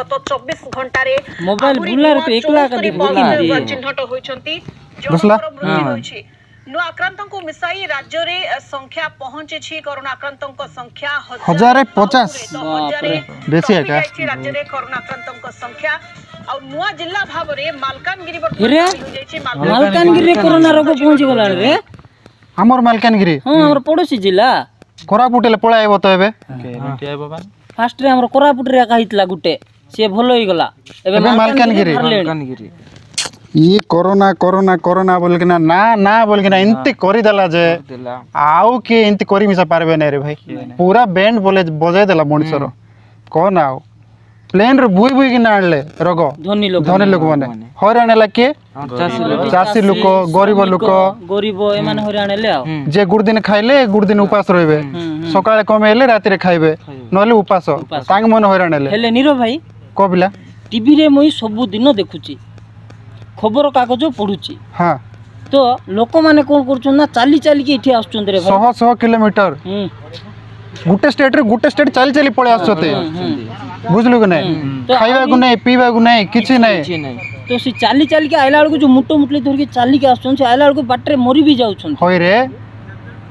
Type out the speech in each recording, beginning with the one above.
ଗତ ଚବିଶ ଘଣ୍ଟାରେ ମୋବାଇଲ ବୁଲାରେ ତ ଏକଲା ଚିହ୍ନଟ ହୋଇଛନ୍ତି ଜଣଙ୍କର ମୃତ୍ୟୁ ହୋଇଛି ନୂଆ ଆକ୍ରାନ୍ତଙ୍କୁ ମିଶାଇ ରାଜ୍ୟରେ ଅ, ସଂଖ୍ୟା ପହଞ୍ଚିଛି କରୋନା ଆକ୍ରାନ୍ତଙ୍କ ସଂଖ୍ୟା ହଜାରେ ପଚାଶ। ତ ହଜାରେ ବେଶୀ ଟପି ଏକା। ଯାଇଛି ରାଜ୍ୟରେ କରୋନା ଆକ୍ରାନ୍ତଙ୍କ ସଂଖ୍ୟା ଆଉ ନୂଆ ଜିଲ୍ଲା ଭାବରେ ମାଲକାନଗିରି ରେ? ବର୍ତ୍ତମାନ ସାମିଲ ହୋଇଯାଇଛି ମାଲକାନଗିରିରେ କରୋନା ରୋଗ ପହଞ୍ଚି ଗଲାଣି ରେ ଆମର ମାଲକାନଗିରି ହଁ ଆମର ପଡୋଶୀ ଜିଲ୍ଲା କୋରାପୁଟ ହେଲେ ପଳାଇ ଆଇବ ତ ଏବେ ଫାର୍ଷ୍ଟରେ ଆମର କୋରାପୁଟରେ ଏକା ହେଇଥିଲା ଗୋଟେ ସିଏ ଭଲ ହେଇଗଲା ଏବେ ଏବେ ମାଲକାନଗିରି। ବାହାରିଲେଣି। ଇଏ କରୋନା କରୋନା କରୋନା ବୋଲିକିନା ନା ନା ବୋଲିକିନା ଏମିତି କରିଦେଲା ଯେ ଆଉ କିଏ ଏମିତି କରି ମିଶା ପାରିବେ ନାହିଁ ରେ ଭାଇ ପୁରା ବ୍ୟାଣ୍ଡ ବୋଲେ ବଜାଇ ଦେଲା ମଣିଷର କଣ ଆଉ ପ୍ଲେନ୍ରେ ବୁଇ ବୁଇକିନା ଆଣିଲେ ରୋଗ ଧନୀ ଲୋକ ଧନୀ ଲୋକମାନେ ହଇରାଣ ହେଲା କିଏ ଚାଷୀ ଲୋକ ଗରିବ ଲୋକ ଗରିବ ଏମାନେ ହଇରାଣ ହେଲେ ଆଉ ଯେ ଗୁଡ଼ ଦିନ ଖାଇଲେ ଗୁଡ଼ ଦିନ ଉପାସ ରହିବେ ସକାଳେ କମେଇଲେ ରାତିରେ ଖାଇବେ ନହେଲେ ଉପାସ ତାଙ୍କ ମନ ହଇରାଣ ହେଲେ ହେଲେ ନିର ଭାଇ କହ ପିଲା ଟିଭିରେ ମୁଇଁ ସବୁଦିନ ଦେଖୁଛି ଖବର କାଗଜ ପଢୁଛି ହଁ ତ ଲୋକମାନେ କଣ କରୁଛନ୍ତି ନା ଚାଲି ଚାଲିକି ଏଠି ଆସୁଛନ୍ତି ରେ ଭାଇ ଶହ ଶହ କିଲୋମିଟର ହୁଁ ଗୋଟେ ଷ୍ଟେଟ୍ରେ ଗୋଟେ ଷ୍ଟେଟ୍ ଚାଲି ଚାଲି ପଳେଇ ଆସୁଛନ୍ତି ହୁଁ ବୁଝିଲୁ କି ନାଇଁ ତ ଖାଇବାକୁ ନାହିଁ ପିଇବାକୁ ନାହିଁ କିଛି ନାହିଁ ତ ସେ ଚାଲି ଚାଲିକି ଆଇଲା ବେଳକୁ ଯୋଉ ମୁଟ ମୁଟଲି ଧରିକି ଚାଲିକି ଆସୁଛନ୍ତି ସେ ଆଇଲା ବେଳକୁ ବାଟରେ ମରି ବି ଯାଉଛନ୍ତି ହଇରେ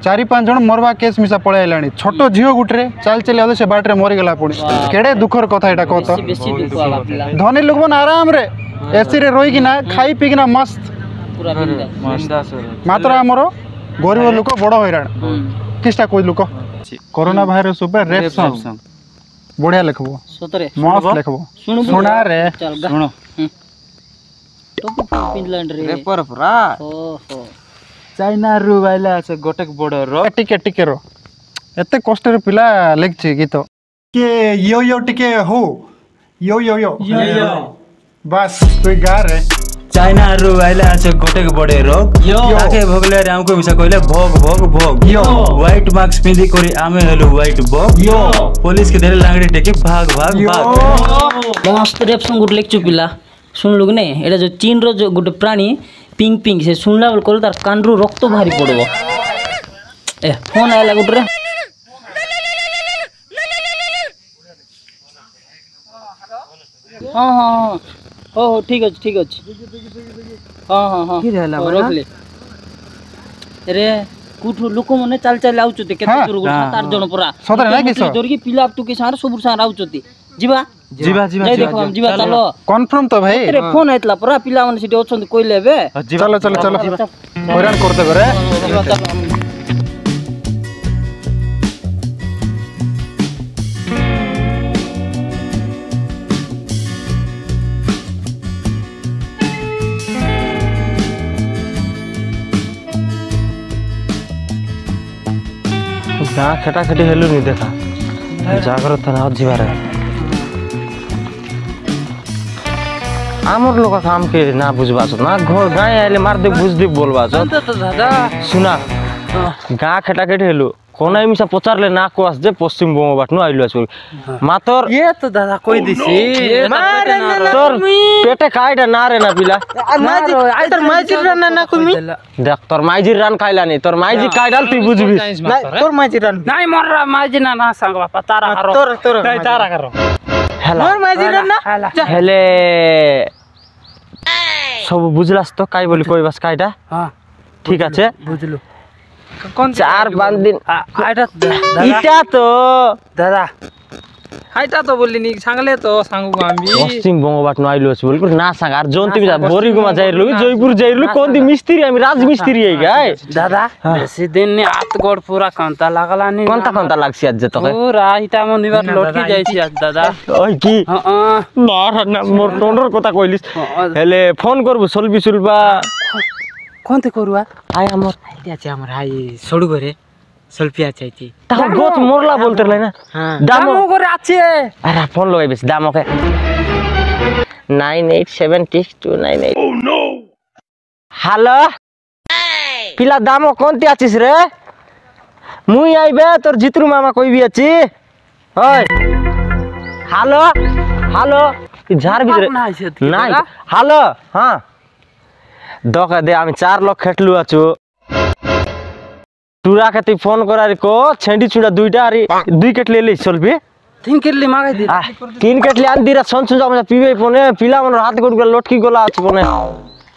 ଚାରି ପାଞ୍ଚ ଜଣ ମରବା କେସ୍ ମିଶା ପଳେଇ ଆଇଲାଣି ଛୋଟ ଝିଅ ଗୁଟରେ ଚାଲି ଚାଲି ଆଉଥିଲେ ସେ ବାଟରେ ମରିଗଲା ପୁଣି କେଡ଼େ ଦୁଃଖର କଥା ଏଇଟା କହ ତ ବେଶୀ ବେଶୀ ଦୁଃଖ ହେଲା ପିଲା ଧନୀ ଲୋକମାନେ ଆରାମରେ ଏସିରେ ରହିକିନା ଖାଇ ପିଇକିନା ମସ୍ତ ପୁରା ବିନ୍ଦାସ ମାତ୍ର ଆମର ଗରିବ ଲୋକ ବଡ଼ ହଇରାଣ ହୁଁ କିଛିଟା କହିଲୁ କହ କରୋନା ଭାଇରସ ଉପରେ ରେପ୍ ସଙ୍ଗ ବଢ଼ିଆ ଲେଖବ ସତରେ ମସ୍ତ ଲେଖବ ଶୁଣୁ ଶୁଣାରେ ଚାଲ ଗା ଶୁଣ ଟୋପି ଫୋପି ପିନ୍ଧିଲାଣି ରେ ପେପର ପୁରା ଓହୋ ଚାଇନାରୁ ଆଇଲା ସେ ଗୋଟେ ବଡ଼ ର ଟିକେ ଟିକେ ର ଏତେ କଷ୍ଟରେ ପିଲା ଲେଖିଛି ଗୀତ ଟିକେ ୟୋ ୟୋ ଟିକେ ହଉ ୟୋ ୟୋ ୟୋ बस कोई आछे गोटे के बडे आज यो। आके भोगले भोगलेर आउँको मिसा कहिले भोग भोग भोग। यो। व्हाइट मार्क्स पिँधी कोरी हेलो व्हाइट बॉक्स यो। पुलिस के देले लांगड़ी टेके भाग भाग भाग। मस्त রেপ সং গুড লেখছু পিলা শুনলু কি নাই এটা যে চীনর যে গোটে প্রাণী पिंग পিং সে শুনলা বলে तार कान কানরু रक्त भारी पड़बो ए फ़ोन আইলা गुड रे। हाँ हाँ। ହଁ ହଁ ହଁ ହଉ ହଉ ଠିକ୍ ଅଛି ଠିକ୍ ଅଛି ହଁ ହଁ ହଁ ହଉ, ରଖିଲି ରେ କୋଉଠୁ ଲୋକମାନେ ଚାଲି ଚାଲି ଆଉଛନ୍ତି କେତେ ହଁ। ଦୂରକୁ ସାତ ଆଠ ଜଣ ପୁରା ସତରେ ନା କିସ? ଧରିକି ପିଲା ଟୁକି ସାଙ୍ଗରେ ସବୁ ସାଙ୍ଗରେ ଆଉଛନ୍ତି ଯିବା ଯିବା ଯିବା ଯାଇ ଦେଖ ଯିବା ଚାଲ କନଫର୍ମ ତ ଭାଇ ରେ ଫୋନ୍ ହେଇଥିଲା ପରା ପିଲାମାନେ ସେଠି ଅଛନ୍ତି କହିଲେ ଏବେ ଚାଲ ଚାଲ ଚାଲ ହଇରାଣ କରିଦେବେ ରେ ଯିବା ଚାଲ ना खेटा खेटी हेलु नहीं देखा। जाग्रत था ना जीवार। आमर लोग काम के ना बुझवा सो ना घर गाय आले मार दे बुझ दे बोलवा सो सुना गा खटाखट हेलो। কোনাই মিশা পচারলে না কো আসছে পশ্চিম বঙ্গবাট নু আইলো আসল হ্যাঁ। মাতর এ তো দাদা কই দিছি? Oh ইয়ে তোর পেটে কাইডা না রে না পিলা। তোর মাইজির রান না কুমি দেখ তোর মাইজির রান খাইলানি তোর মাইজি কাইডাল তুই বুঝবি। তোর মাইজির রান নাই মোর মাইজি না না সাঙ্গ বাপা তারা হারো। তোর তোর নাই তারা হারো। হেলা। মোর মাইজির রান না হেলে। সব বুঝলাস তো কাই বলি কইবাস কাইডা হ্যাঁ। ঠিক আছে। বুঝলো। চার পাঁচ দিন এটা তো দাদা হাইটা তো বললি নি সাংলে তো সাংগু আমি। পশ্চিমবঙ্গ বাট নয় লোছ বল। না সাং আর জোন তুমি বরি গুমা যাই লুক জয়পুর যাই লুক কোন দি মিস্ত্রি আমি রাজ মিস্ত্রি এই গাই। দাদা হ্যাঁ। বেশি দিন নি আত গড় পুরা কান্তা লাগলা নি। কান্তা কান্তা লাগছি আজ তো ও ফোন করব সলবি সুলবা। কোনতে করুয়া? আই আমার। আইতে আছে আমার হাই সড়ু করে সেলফি আছে আইতে তাহলে গোত মরলা বলতে লাই না হ্যাঁ দাম করে আছে আরে ফোন লগাই বেশ দাম okay nine eight seven six two nine eight hello পিলা দাম কোনটি আছিস রে মুই আইবে তোর জিতুর মামা কইবি আছি হয় হ্যালো হ্যালো ঝাড় ভিতরে নাই হ্যালো হ্যাঁ দকা দে আমি চার লক্ষ খেটলু আছু টুরাকে তুই ফোন করার কো ছেঁডি চুড়া দুইটা আর দুই কেটলে এলি চলবি তিন কেটলি মাগাই দি আহ, তিন কেটলি আন দিরা সন সুজা আমরা পিবে পনে পিলা মনে হাত গোট গলা লটকি গলা আছে পনে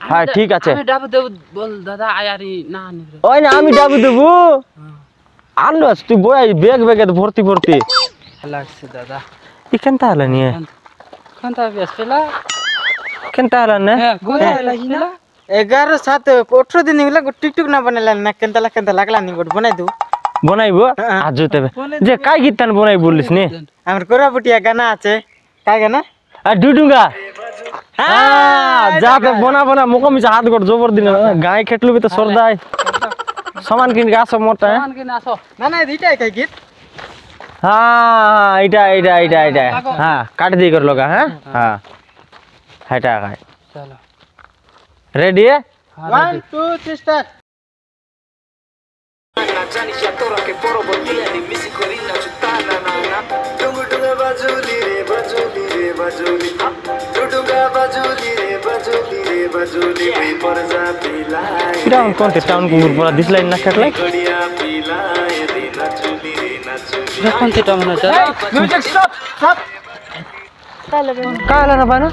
হ্যাঁ ঠিক আছে আমি ডাব দেব বল দাদা আয়ারি না নিবে ওই না আমি ডাবু দেবো আনলো আছ, তুই বই বেগ বেগে ভর্তি ভর্তি লাগছে দাদা ইখান তাহলে নিয়ে কোন তা বেশ পেলা কেন তাহলে না एगार सात अठर दिन गला टिकटुक ना बनला ना लगलानी गोट बनाइ दु। बनाइब? हाँ। आज तेबे जे काय गीत बनाइ बोलिस नि? हमर कोरापुटिया गाना आछे। काय गाना? आ डुडुंगा। हाँ जा पे बना बना मुको मिच हाथ गोट जोबर दिन। हाँ। गाय खेटलु बे तो हाँ। सरदाय सामान किन गासो मोटा सामान किन आसो। ना ना इटाय काय गीत? हाँ इटा इटा इटा इटा। हाँ काट दी कर लोगा हाँ। हाँ। हटा गाय चलो। रेडी है one two three start down कौन टाउन को पूरा दिस लाइन ना कट लाइक कौन से टाउन है सर म्यूज़िक स्टॉप स्टॉप काय आला ना बाना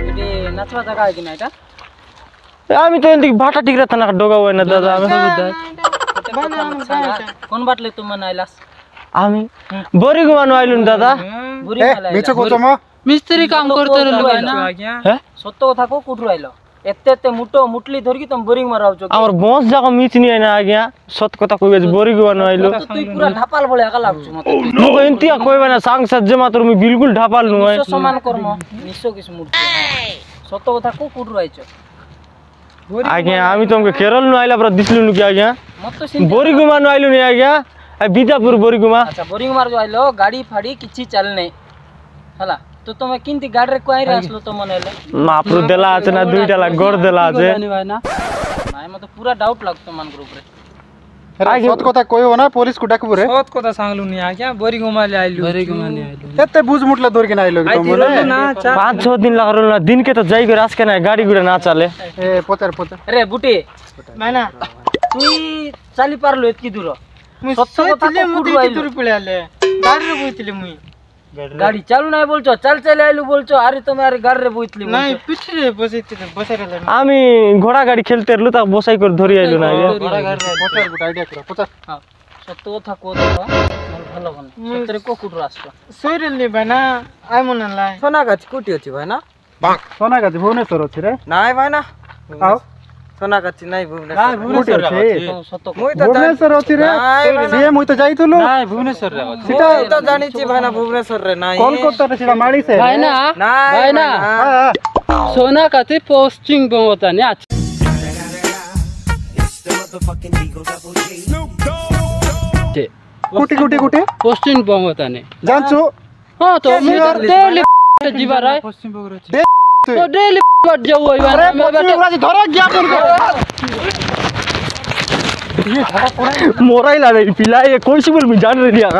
नाचवा जागा आहे की नाही का আমি তো এদিকে ভাটা ঠিক রাখতে না ডোগা হয় না দাদা। আমি কোন বাটলে তুমি নাইলাস আমি বরি ঘুমানো আইলুন দাদা। মিছো কত মো? মিস্ত্রি কাম করতে রইল না হ্যাঁ সত্য কথা কো কুটু আইলো। এতে এতে মুটো মুটলি ধরিকি তুমি বোরিং মারাওছো আমার বস যাক মিচ না আজ্ঞা। সত কথা কইবে যে বরি ঘুমানো আইলো। তুই পুরা ঢাপাল বলে একা লাগছো মতে। মুখ এন্তিয়া কইবে না সাংসার যে মাত্র আমি বিলকুল ঢাপাল নয় সমান কর্ম নিশ্চয় কিছু মূর্তি সত্য কথা কো কুটু আইছো। ଆଜ୍ଞା ଆମେ ତମକୁ କେରଳ ନୁ ଆଇଲା ପୁରା ଦିଶଲୁନୁ କି ଆଜ୍ଞା ବୋରିଗୁମା ନୁ ଆଇଲୁନି ଆଜ୍ଞା ବିଜାପୁର ବୋରିଗୁମା ଆଚ୍ଛା ବୋରିଗୁମାର ଯୋଉ ଆଇଲ ଗାଡ଼ି ଫାଡ଼ି କିଛି ଚାଲିନି ହେଲା তো তুমি কিনতি গাড়িরে কইরে আসলো তো মনে হলো মাপুর দেলা আছে না দুইটা লাগ গড় দেলা আছে না আমার তো পুরা ডাউট লাগতো মান গ্রুপ রে সত কথা কইও না পুলিশ কু ডাকবো রে বহুত কথা সাংলু নি আজ্ঞা বরি ঘুমালে আইলু বরি ঘুমানি আইলো এতে বুঝ মুটলা দৌড় কেন আইলো তো বলে পাঁচ ছ দিন লাগালো না দিনকে তো যাই করে আজকে না গাড়ি ঘুরে না চালে এ পচার পচার রে বুটি মানা তুই চালি পারলো এতকি দূর মুই সত্য কথা সইতিলে কো মুতে কুটু আইলো দূর পড়ে আলে গাড়ি রে বইতিলে মুই গাড়ি চালু নাই বলছো চাল চাল আইলু বলছো আরে তুমি আরে গাড়ি রে বইতলি নাই পিঠে রে বসাইতিলে বসাই রে আমি ঘোড়া গাড়ি খেলতে এলো তা বসাই করে ধরি আইলো না। আজ্ঞা। পচার গুট আইডিয়া করো পচার। সত্য কথা কো দেখো ভালো বনে সত্যরে কো কুটু আসছো সইরে নি ভাইনা আই মনে লাই সোনা গাছ কুটি আছে ভাইনা সোনা গাছি ভুবনেশ্বর আছে রে। নাই ভাইনা আও। সোনা গাছ নাই ভুবনেশ্বর কোটি আছে সত্য মুই ভুবনেশ্বর আছে রে সিএ মুই তো যাইতুলু ভুবনেশ্বর রে সেটা তো জানিছি ভাইনা ভুবনেশ্বর রে নাই কলকাতা রে সেটা মারিছে ভাইনা নাই ভাইনা হ্যাঁ সোনা কাতে পশ্চিমবঙ্গতে আছে কোটি কোটি কোটি পশ্চিমবঙ্গতে জানছো হ্যাঁ তো ମୁଁ ତ ଡେଲି તો ડેલી કટ જવું હોય અરે મોરાઈ ધરો ગયા પણ મોરાઈ લાવે પિલા એ કોઈ શું બોલ જાણ રહી